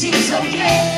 seems okay.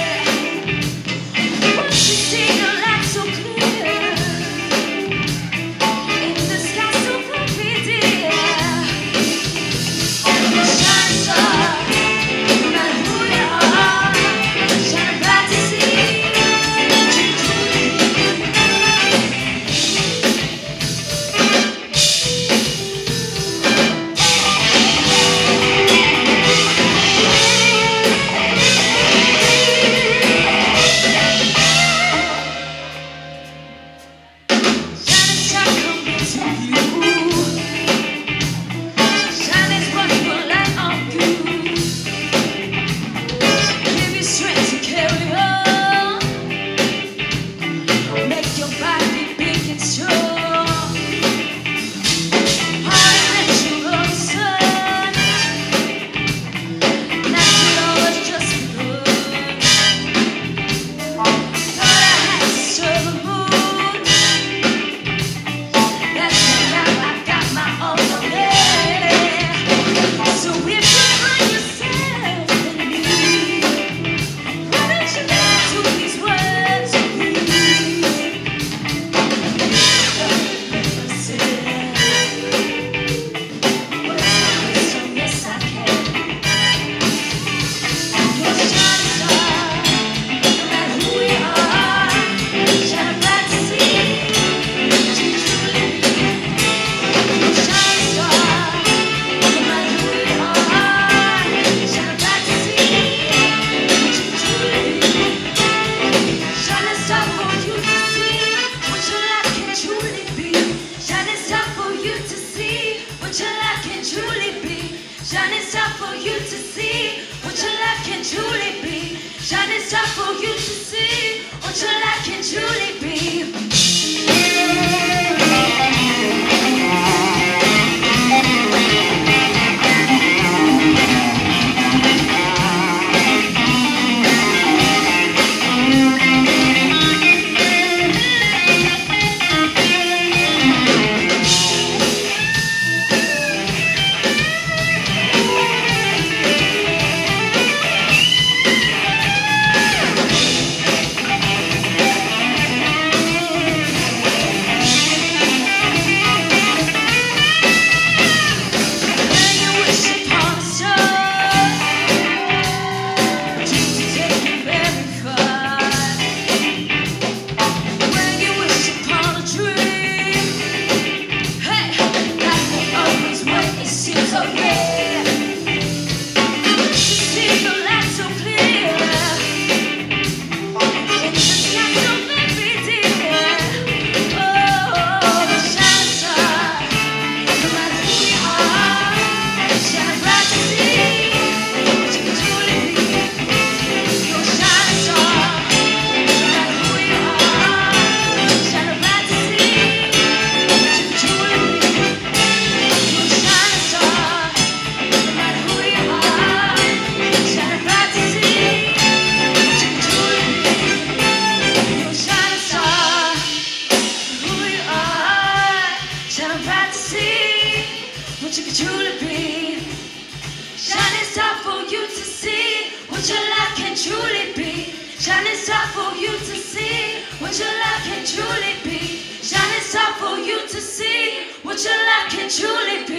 It's star for you to see. What you like and truly be. it's time for you to see what your life can truly be. Shine, it's time for you to see what your life can truly be.